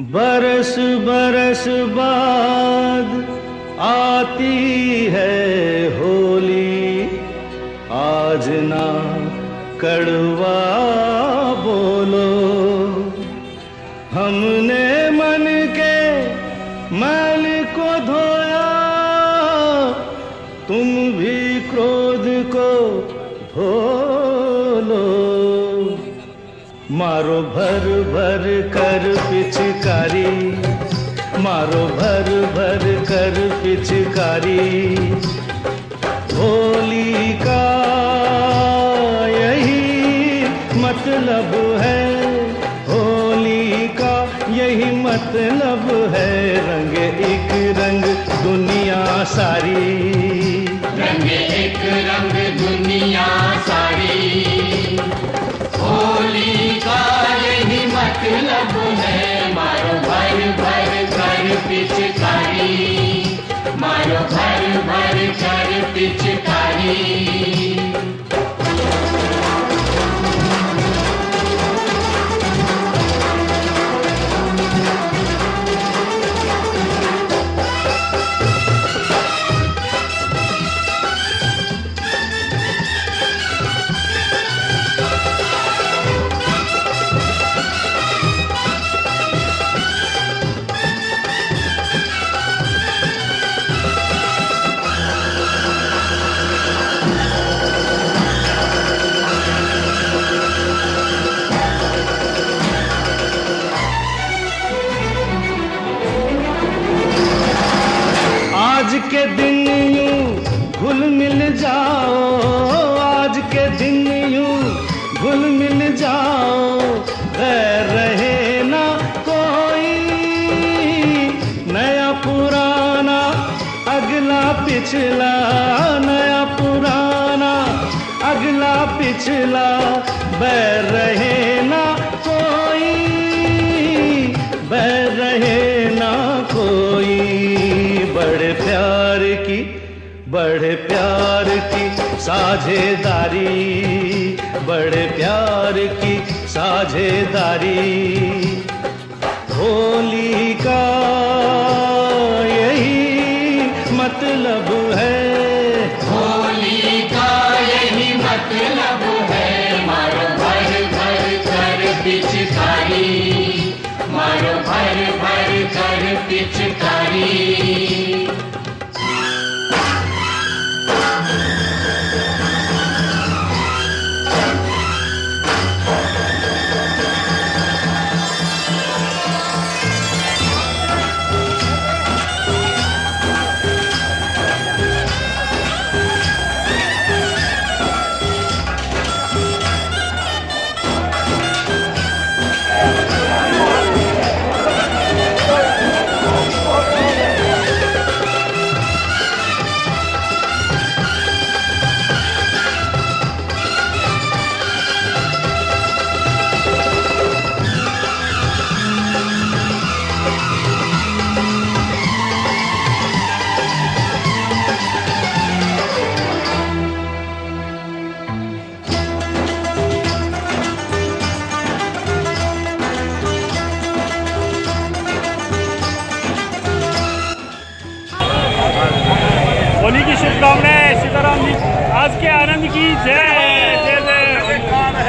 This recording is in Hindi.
बरस बरस बाद आती है होली। आज ना कड़वा बोलो। हमने मन के मैल को धोया, तुम भी क्रोध को धो मारो भर भर कर पिचकारी। मारो भर भर कर पिचकारी। होली का यही मतलब है। होली का यही मतलब है। रंग एक रंग, दुनिया सारी। मतलब है मारो भर भर कर पिचकारी। मारो भर भर कर पिचकारी। घुल मिल जाओ, आज के दिन यूँ घुल मिल जाओ। रहे ना कोई नया पुराना, अगला पिछला नया पुराना, अगला पिछला बैर रहे ना बड़े प्यार की साझेदारी बड़े प्यार की साझेदारी। होली का यही मतलब है होली की शुभकामनाएँ सीताराम जी। आज के आनंद की जय। जय जय